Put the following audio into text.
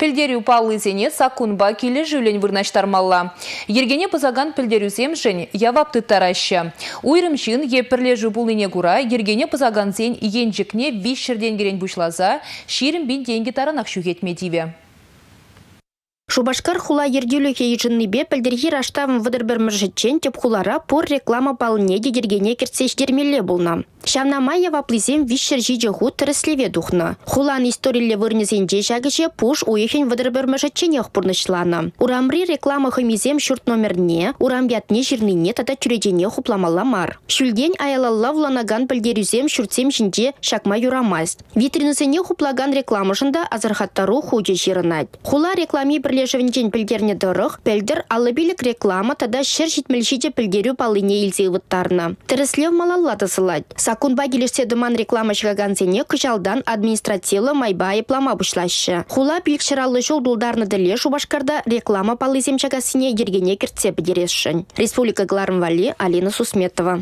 Пілдерю паллызене сакунба келі жүлен вырнаштармалла. Ергене пызаган пілдерюзем жын явапты тараща. Уйрым жын епірле жүбулыне гура ергене пызаган зен енжікне виш шырден керен бұшлаза, ширім бин деньги таранақ. Шубашкар хула ердюлі хейжінні бе пілдергі раштавын вадыр бір міржітчен теп хулара пор реклама палыне дедергене керцеш дермелі болна. Шамнамая ваплызем вишшер жиже ху тіріслеве духна. Хулан историлле вырнезенже жагыже пуш уехен вадыр бір міржітченех пурнышлана. Урамри реклама хымизем шурт номерне, урамбятне жирнине тата тюредене хупламалла мар. Шүлден аялалла вуланаган пілдерюзем шуртсем жинже шакма юрамаст. Витринусене хуплаган рекламышында азархаттару хуже жирынать. Хула реклами піллежевінчен пілдерне дұрық, пілдір алыбилік реклама тада шыр жетмелшіде пілдерю палыне илзе ұвыттарына. Тіріслев малаллады сылад. Сакунба келешсе думан реклама шығагансене күжалдан административлы майбайы плама бұшлашы. Хула білік шыралы жол дулдарны діле шубашкарда реклама палызем чагасыне ергене кіртсе бідерешшін. Республика Гларым Вали, Алина Сусметова.